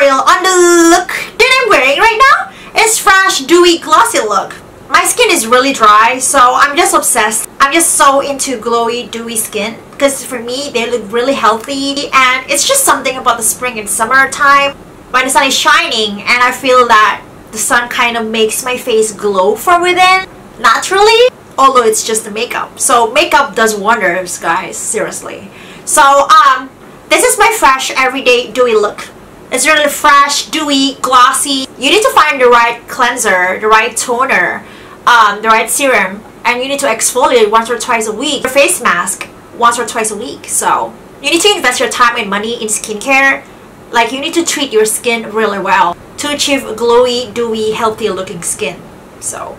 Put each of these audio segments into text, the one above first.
tutorial on the look that I'm wearing right now. It's fresh, dewy, glossy look. My skin is really dry, so I'm just obsessed. I'm just so into glowy, dewy skin because for me, they look really healthy and it's just something about the spring and summer time when the sun is shining and I feel that the sun kind of makes my face glow from within naturally although it's just the makeup so makeup does wonders guys seriously so um this is my fresh everyday dewy look it's really fresh dewy glossy you need to find the right cleanser the right toner um, the right serum and you need to exfoliate once or twice a week your face mask once or twice a week so you need to invest your time and money in skincare like you need to treat your skin really well to achieve glowy, dewy, healthy looking skin. So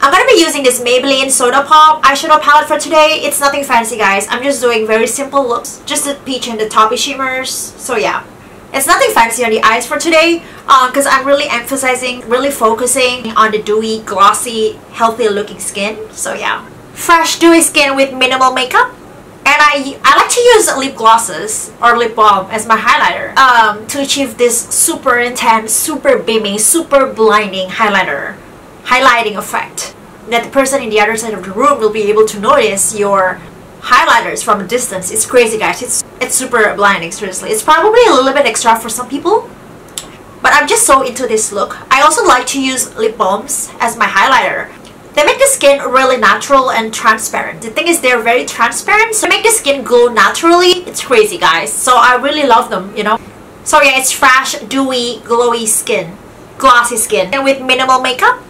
I'm gonna be using this Maybelline Soda Pop eyeshadow palette for today. It's nothing fancy guys. I'm just doing very simple looks. Just the peach and the toppy shimmers. So yeah. It's nothing fancy on the eyes for today because uh, I'm really emphasizing, really focusing on the dewy, glossy, healthy looking skin. So yeah. Fresh dewy skin with minimal makeup and I, I like to use lip glosses or lip balm as my highlighter um, to achieve this super intense, super beaming, super blinding highlighter, highlighting effect that the person in the other side of the room will be able to notice your highlighters from a distance. It's crazy guys, it's, it's super blinding, seriously. It's probably a little bit extra for some people, but I'm just so into this look. I also like to use lip balms as my highlighter they make the skin really natural and transparent. The thing is they're very transparent, so make the skin glow naturally. It's crazy guys. So I really love them, you know. So yeah, it's fresh, dewy, glowy skin. Glossy skin. And with minimal makeup.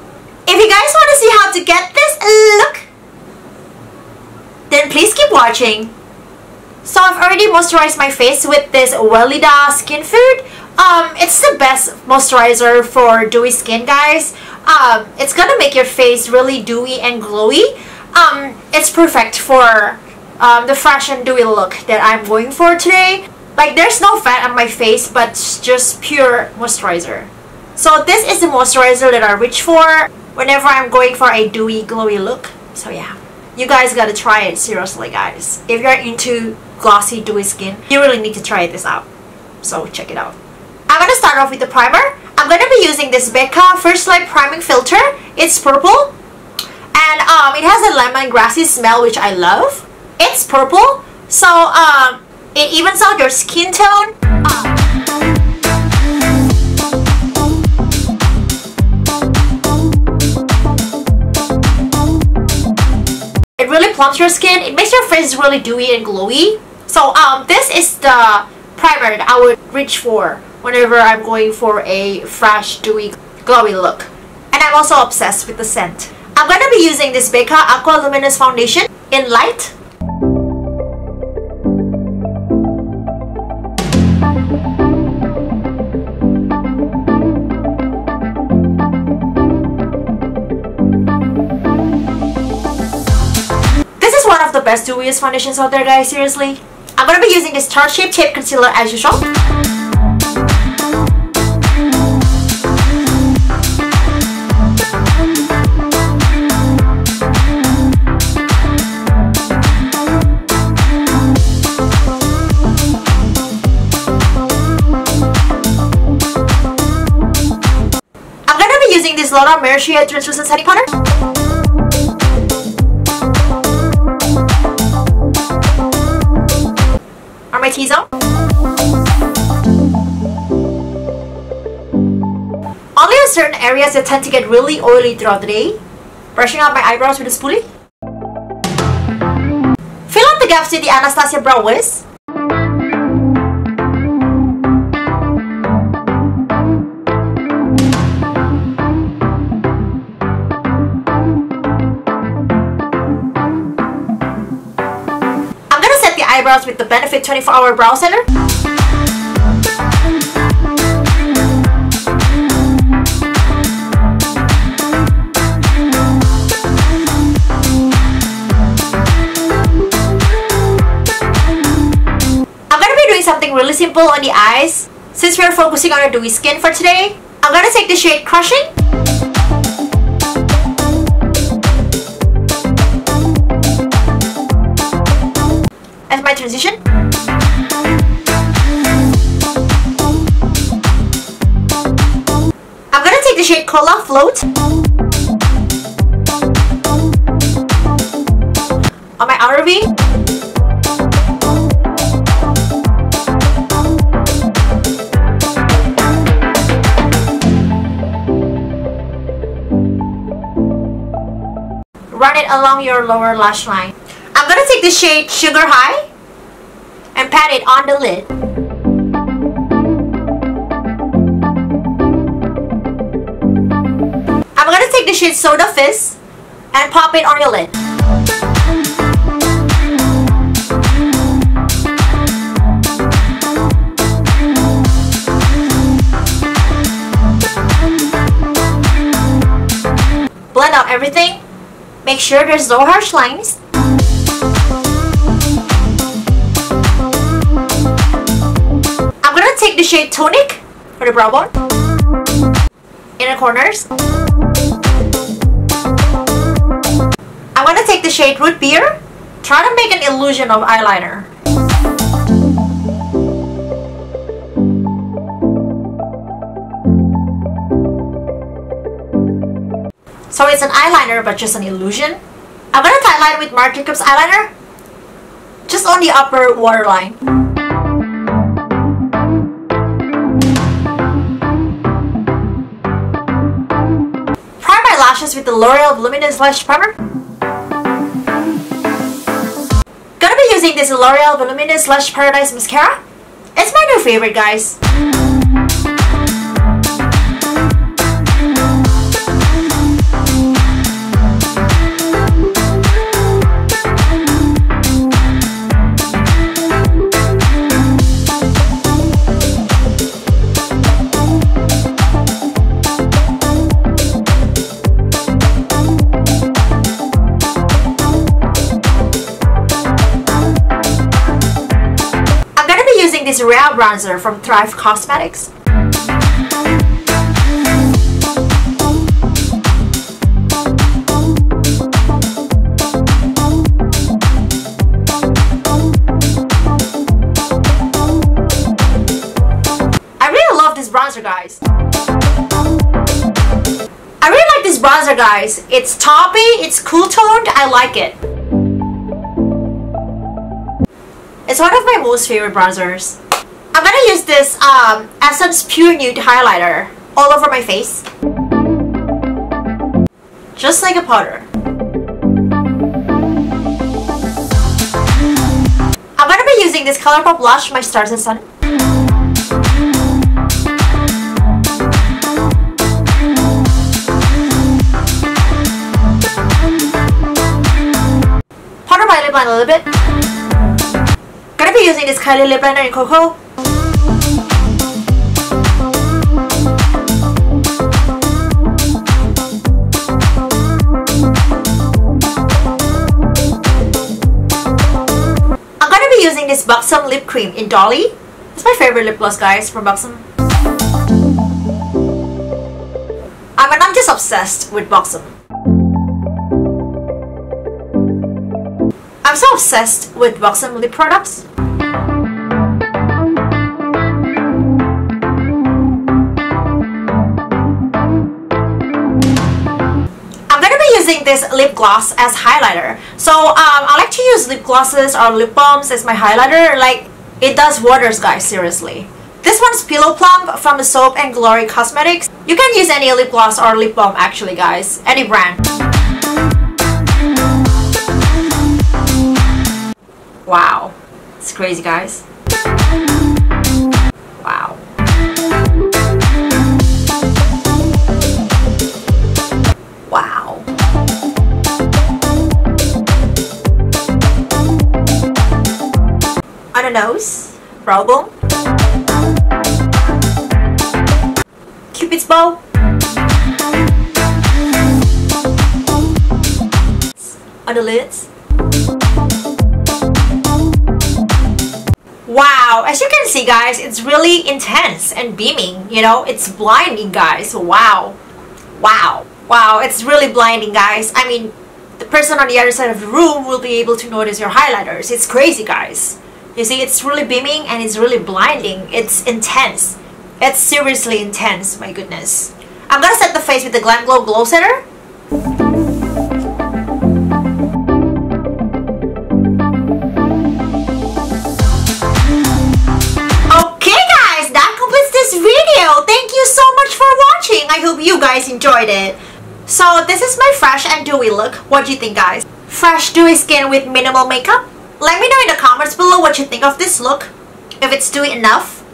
If you guys want to see how to get this look, then please keep watching. So I've already moisturized my face with this Weleda Skin Food. Um, it's the best moisturizer for dewy skin guys um, it's gonna make your face really dewy and glowy. Um, it's perfect for um, the fresh and dewy look that I'm going for today. Like there's no fat on my face but just pure moisturizer. So this is the moisturizer that I reach for whenever I'm going for a dewy glowy look. So yeah, you guys gotta try it seriously guys. If you're into glossy dewy skin, you really need to try this out. So check it out. I'm gonna start off with the primer. I'm to be using this Becca First Light Priming Filter. It's purple. And um, it has a lemon grassy smell, which I love. It's purple. So um, it evens out your skin tone. Um, plumps your skin. It makes your face really dewy and glowy. So um, this is the primer that I would reach for whenever I'm going for a fresh, dewy, glowy look. And I'm also obsessed with the scent. I'm going to be using this Becca Aqua Luminous Foundation in light. The best dewiest foundations out there guys, seriously. I'm to be using this Tarte Shape Tape Concealer as usual. I'm gonna be using this Laura Mercier translucent setting powder. My T-zone. Only in certain areas that tend to get really oily throughout the day. Brushing out my eyebrows with a spoolie. Fill out the gaps with the Anastasia Brow Wiz. Eyebrows with the Benefit 24 Hour Brow Setter. I'm gonna be doing something really simple on the eyes. Since we're focusing on our dewy skin for today, I'm gonna take the shade Crushing my transition. I'm gonna take the shade Color Float on my outer V. Run it along your lower lash line. I'm gonna take the shade Sugar High pat it on the lid. I'm gonna take the shade Soda Fizz and pop it on your lid. Blend out everything. Make sure there's no harsh lines. Take the shade Tonic for the brow bone. Inner corners. I'm gonna take the shade Root Beer. Try to make an illusion of eyeliner. So it's an eyeliner but just an illusion. I'm gonna highlight with Marc Jacobs eyeliner. Just on the upper waterline. Lashes with the L'Oreal Voluminous Lash Primer. Gonna be using this L'Oreal Voluminous Lash Paradise Mascara. It's my new favorite, guys. This Rhea bronzer from Thrive Causemetics. I really love this bronzer, guys. I really like this bronzer, guys. It's toppy, it's cool toned, I like it. It's one of my most favorite bronzers. I'm gonna use this um, Essence Pure Nude Highlighter all over my face. Just like a powder. I'm gonna be using this ColourPop blush, My Stars and Sun. Powder my lip line a little bit. Be using this Kylie lip liner in Cocoa. I'm gonna be using this Buxom lip cream in Dolly. It's my favorite lip gloss, guys, from Buxom. I mean, I'm just obsessed with Buxom. I'm so obsessed with Buxom lip products. This lip gloss as highlighter. So um, I like to use lip glosses or lip balms as my highlighter. Like it does wonders, guys. Seriously. This one's Pillow Plump from the Soap and Glory Cosmetics. You can use any lip gloss or lip balm actually, guys. Any brand. Wow. It's crazy, guys. Wow. Nose, bone, cupid's bow, on the lids. Wow, as you can see guys, it's really intense and beaming, you know, it's blinding guys, wow, wow, wow, it's really blinding guys. I mean, the person on the other side of the room will be able to notice your highlighters. It's crazy guys. You see, it's really beaming and it's really blinding. It's intense. It's seriously intense, my goodness. I'm gonna set the face with the Glam Glow Glow Setter. Okay guys, that completes this video. Thank you so much for watching. I hope you guys enjoyed it. So this is my fresh and dewy look. What do you think guys? Fresh dewy skin with minimal makeup? Let me know in the comments below what you think of this look. If it's dewy enough.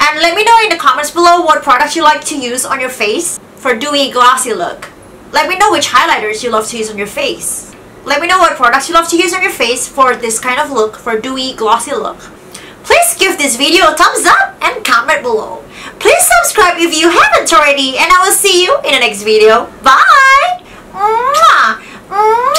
And let me know in the comments below what products you like to use on your face for dewy glossy look. Let me know which highlighters you love to use on your face. Let me know what products you love to use on your face for this kind of look, for dewy glossy look. Please give this video a thumbs up and comment below. Please subscribe if you haven't already and I will see you in the next video. Bye! Mwah! Mwah!